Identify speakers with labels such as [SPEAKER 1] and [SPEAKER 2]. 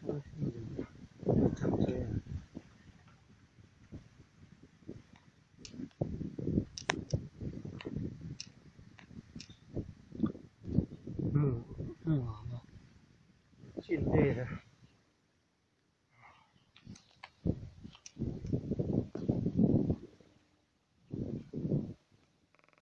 [SPEAKER 1] 嗯嗯的，就长这样。进了。